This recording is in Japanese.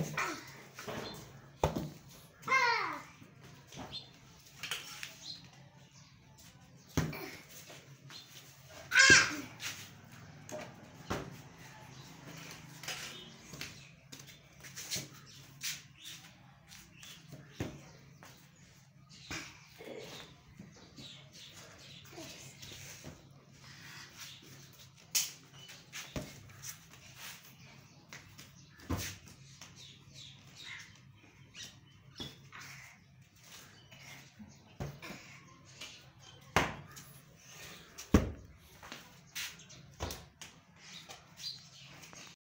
あっ!